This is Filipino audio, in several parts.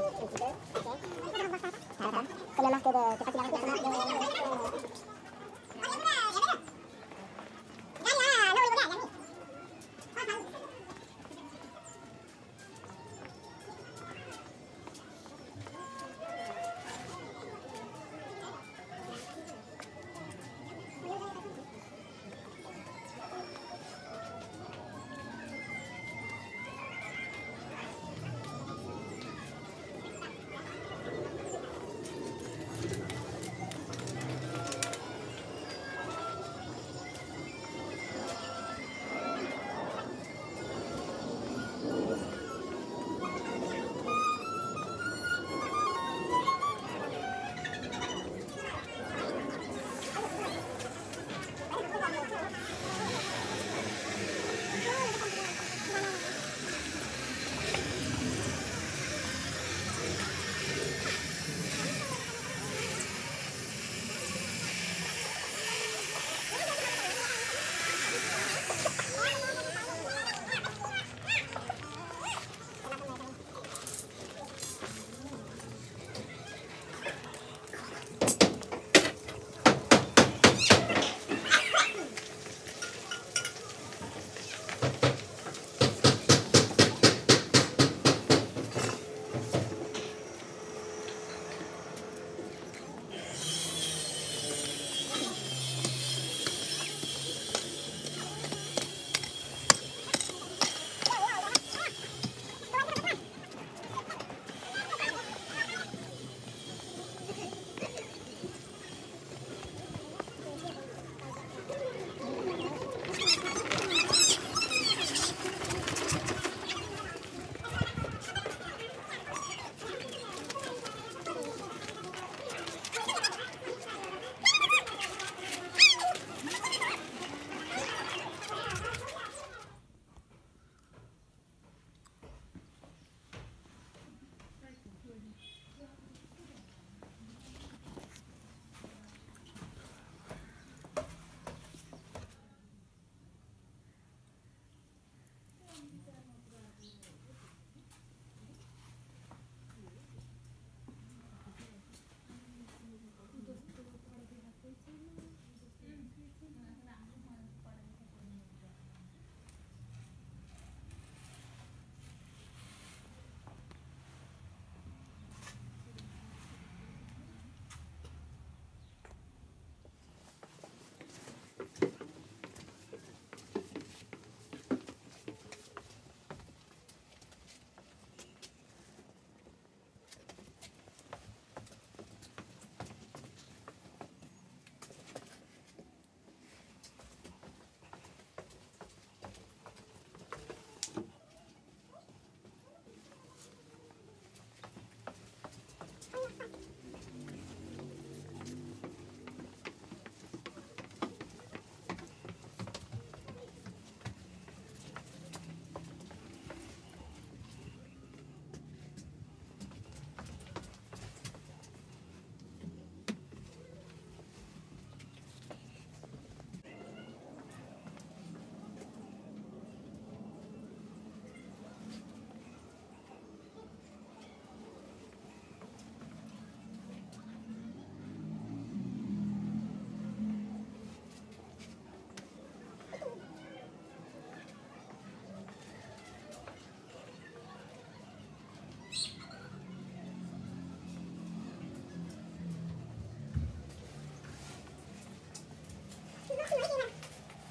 Okay. Okay. Kalau nak kita kita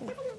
なるほど。